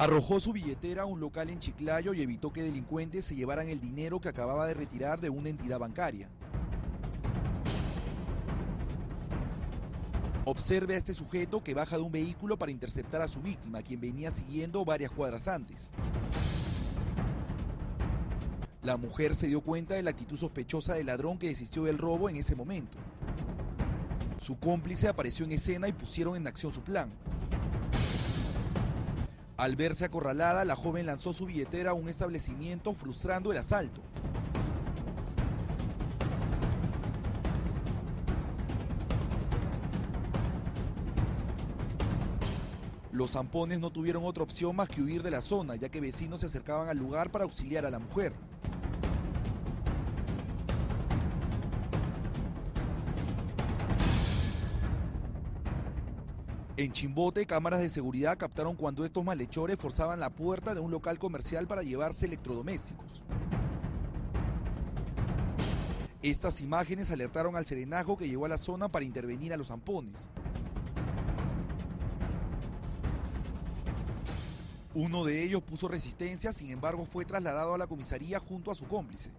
Arrojó su billetera a un local en Chiclayo y evitó que delincuentes se llevaran el dinero que acababa de retirar de una entidad bancaria. Observe a este sujeto que baja de un vehículo para interceptar a su víctima, quien venía siguiendo varias cuadras antes. La mujer se dio cuenta de la actitud sospechosa del ladrón que desistió del robo en ese momento. Su cómplice apareció en escena y pusieron en acción su plan. Al verse acorralada, la joven lanzó su billetera a un establecimiento frustrando el asalto. Los zampones no tuvieron otra opción más que huir de la zona, ya que vecinos se acercaban al lugar para auxiliar a la mujer. En Chimbote, cámaras de seguridad captaron cuando estos malhechores forzaban la puerta de un local comercial para llevarse electrodomésticos. Estas imágenes alertaron al serenajo que llegó a la zona para intervenir a los zampones. Uno de ellos puso resistencia, sin embargo fue trasladado a la comisaría junto a su cómplice.